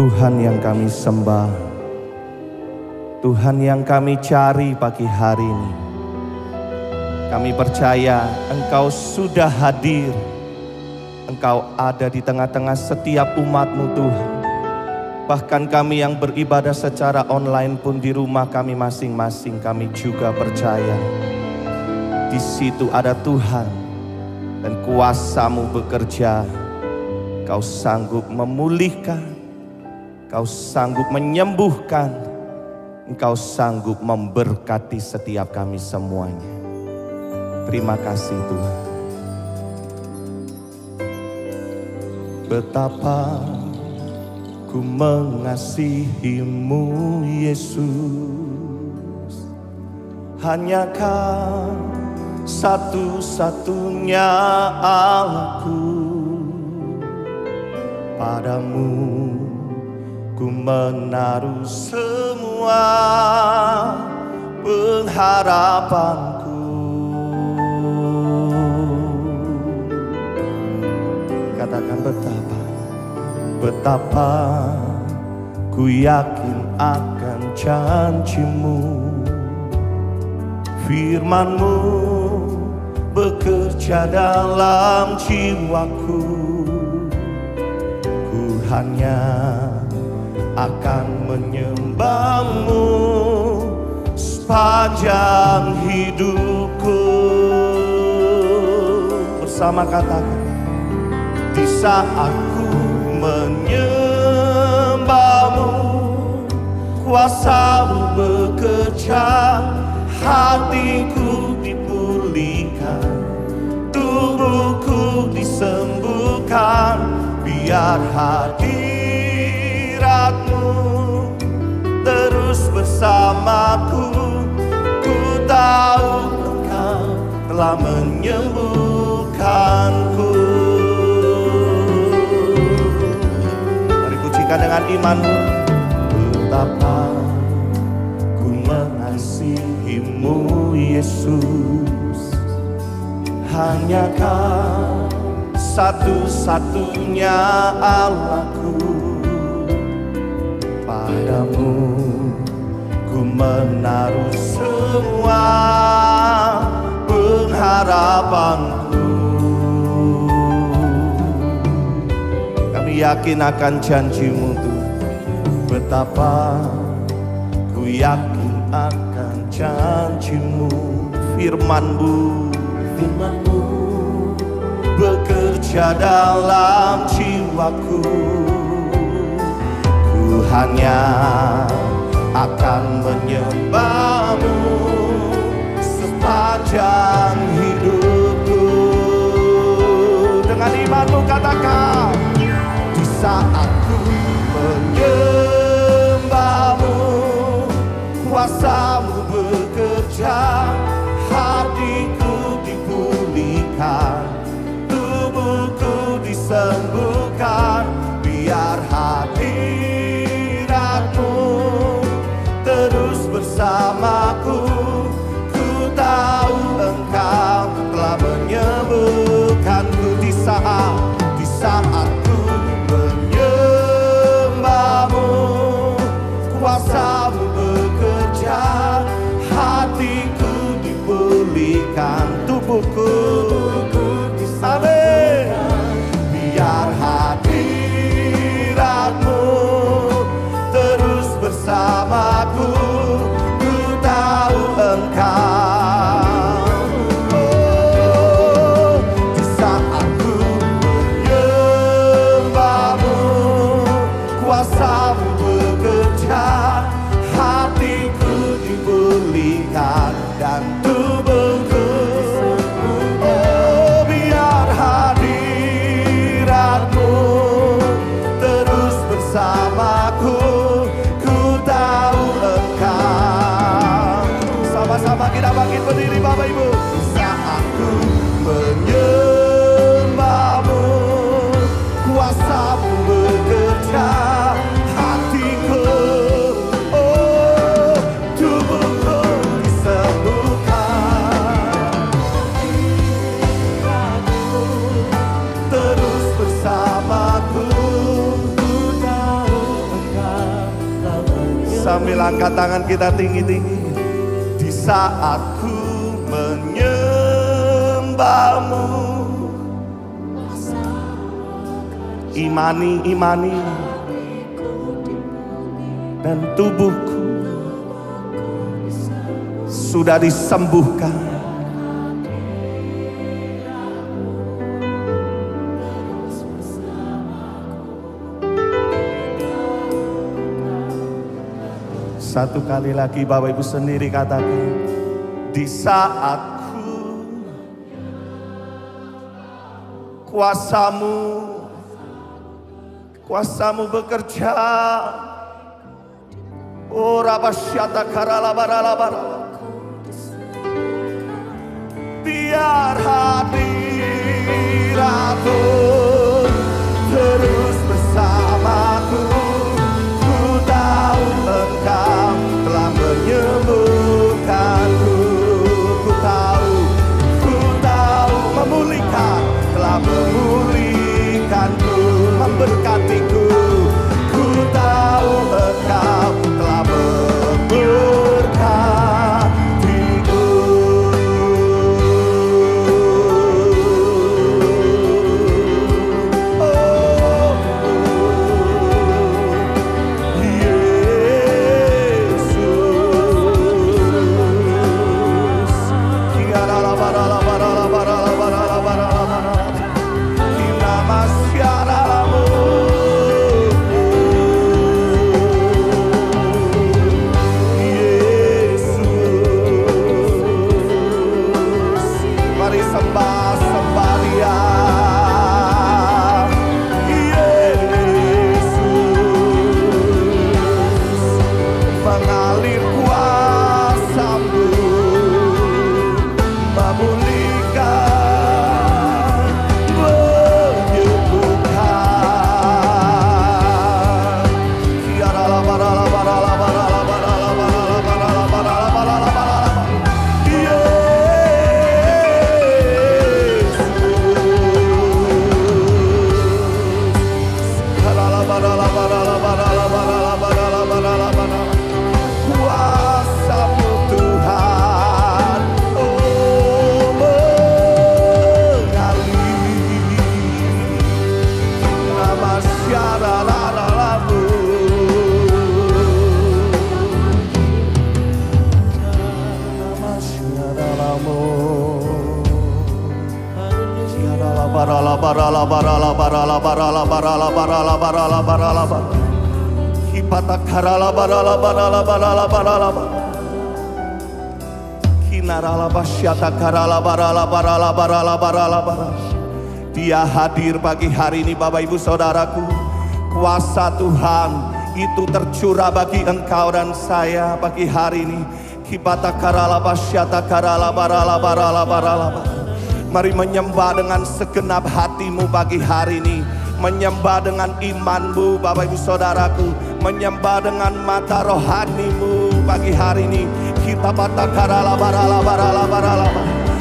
Tuhan yang kami sembah, Tuhan yang kami cari pagi hari ini. Kami percaya Engkau sudah hadir, Engkau ada di tengah-tengah setiap umatmu Tuhan. Bahkan kami yang beribadah secara online pun di rumah kami masing-masing kami juga percaya. Di situ ada Tuhan dan kuasamu bekerja. Kau sanggup memulihkan, Kau sanggup menyembuhkan, Engkau sanggup memberkati setiap kami semuanya. Terima kasih Tuhan. Betapa ku mengasihimu Yesus. Hanya kau satu-satunya Allahku. Padamu Ku menaruh semua pengharapanku. Katakan betapa Betapa ku yakin akan janjimu. Firmanmu bekerja dalam jiwaku. Ku hanya akan menyembahmu sepanjang hidupku. Bersama katakan di saat ku menyembahmu kuasamu bekerja hatiku dipulihkan tubuhku disembuhkan biar hadiratmu bersamaku. Ku tahu engkau telah menyembuhkanku. Mari pujikan dengan imanmu. Betapa ku mengasihimu Yesus. Hanya kau satu-satunya Allahku. Padamu menaruh semua pengharapanku. Kami yakin akan janjimu Tuhan. Betapa ku yakin akan janjimu. Firmanmu Firmanmu bekerja dalam jiwaku. Ku hanya akan menyembahmu sepanjang sambil angkat tangan kita tinggi-tinggi. Di saat ku menyembahmu. Imani, imani. Dan tubuhku sudah disembuhkan. Satu kali lagi Bapak Ibu sendiri katakan. Di saatku kuasamu kuasamu bekerja Oh rabasyata karala barala barala Biar hadiratmu terus barala barala barala barala Hipata karala barala barala barala barala Kinarala basyata karala barala barala barala barala barala Dia hadir pagi hari ini Bapak Ibu Saudaraku. Kuasa Tuhan itu tercurah bagi engkau dan saya pagi hari ini. Kipata karala basyata karala barala barala barala Mari menyembah dengan segenap hatimu pagi hari ini Menyembah dengan imanmu Bapak Ibu Saudaraku. Menyembah dengan mata rohanimu pagi hari ini. Kita bata karala barala barala barala barala.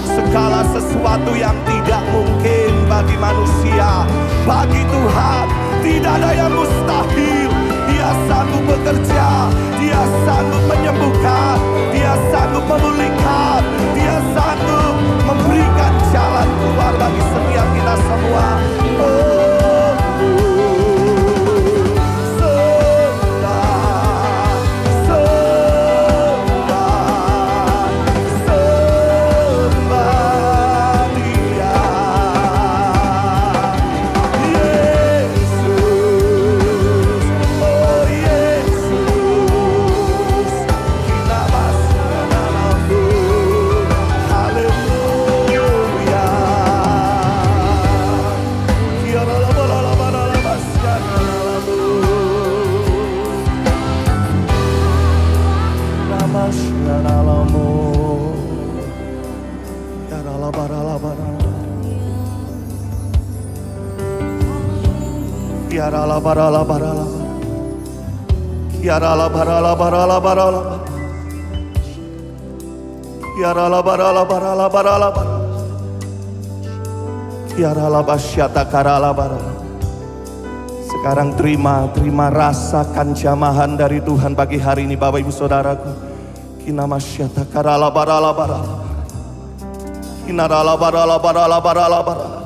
Segala sesuatu yang tidak mungkin bagi manusia Bagi Tuhan tidak ada yang mustahil. Dia sanggup bekerja Dia sanggup menyembuhkan Dia sanggup memulihkan Dia sanggup memberikan jalan keluar bagi setiap kita semua. Oh, Kiara la barala barala Kiara la barala barala barala Kiara la barala barala barala Kiara la basyata karala barala Sekarang terima, terima rasakan jamahan dari Tuhan pagi hari ini Bapak Ibu Saudaraku. Kinamasyata karala barala barala. Kinarala barala barala barala barala.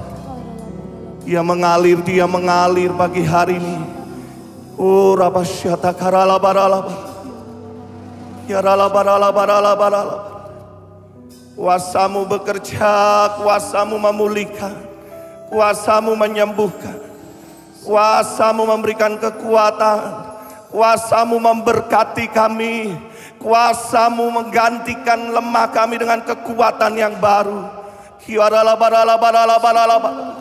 Dia mengalir, dia mengalir pagi hari ini. Oh rabasyata karala barala. Ya rala barala barala barala. Kuasamu bekerja, kuasamu memulihkan, kuasamu menyembuhkan, kuasamu memberikan kekuatan, kuasamu memberkati kami, kuasamu menggantikan lemah kami dengan kekuatan yang baru. Kiarala barala barala barala barala.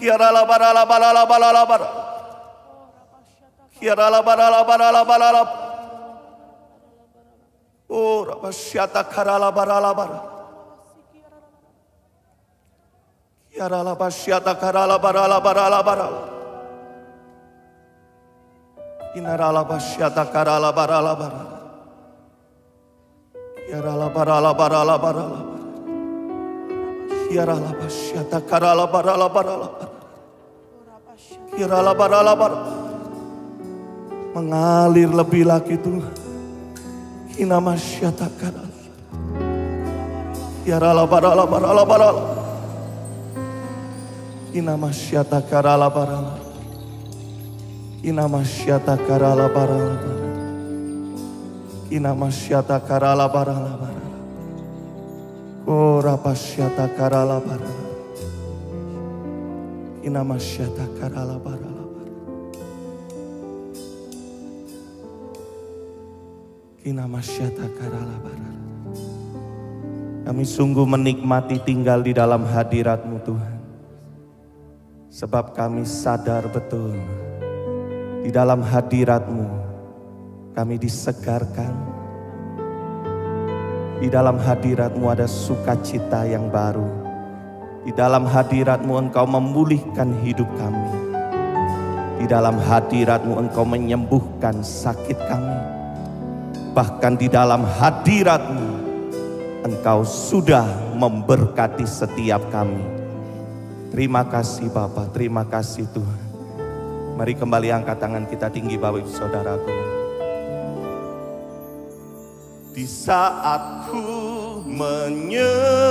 Kiarala barala barala barala barala. Kiarala barala barala barala. Oh, rabasyata karala barala barala. Kiarala basyata karala barala barala barala. Inarala basyata karala barala barala. Kiarala barala barala barala. Kiarala basyata karala barala barala. Kiarala barala barala. Mengalir lebih lagi Tuhan. Kinamasyata karala. Kiarala barala barala barala. Kinamasyata karala barala. Kinamasyata karala barala barala. Kinamasyata karala barala barala. Korapasyata karala barala. Kinamasyata karala barala. Kinamasyata karala barala. Kami sungguh menikmati tinggal di dalam hadirat-Mu Tuhan. Sebab kami sadar betul di dalam hadirat-Mu kami disegarkan. Di dalam hadirat-Mu ada sukacita yang baru. Di dalam hadirat-Mu Engkau memulihkan hidup kami. Di dalam hadirat-Mu Engkau menyembuhkan sakit kami. Bahkan di dalam hadirat-Mu Engkau sudah memberkati setiap kami. Terima kasih Bapak, terima kasih Tuhan. Mari kembali angkat tangan kita tinggi Bapak Ibu Saudaraku. Di saat ku menyembahmu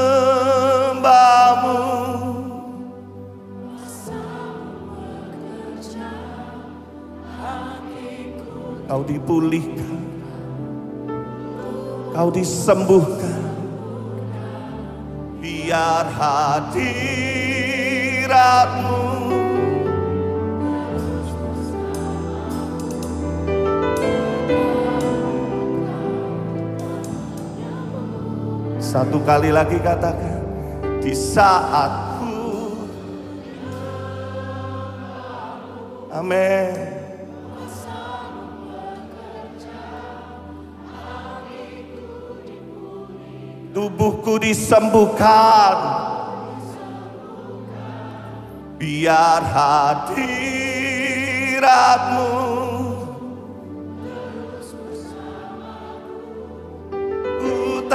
Kau dipulihkan Kau disembuhkan. Biar hadiratmu Satu kali lagi katakan di saatku Amin. Tubuhku disembuhkan. Biar hadiratmu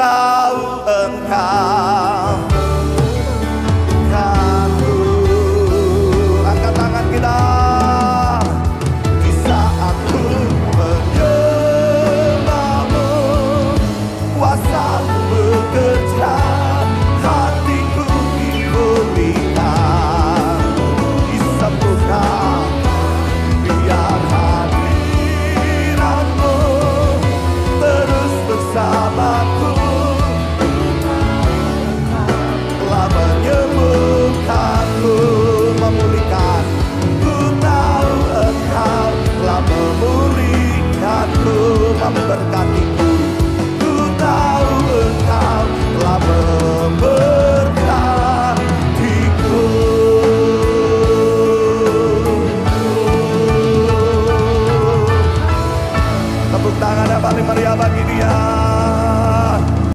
engkau engkau.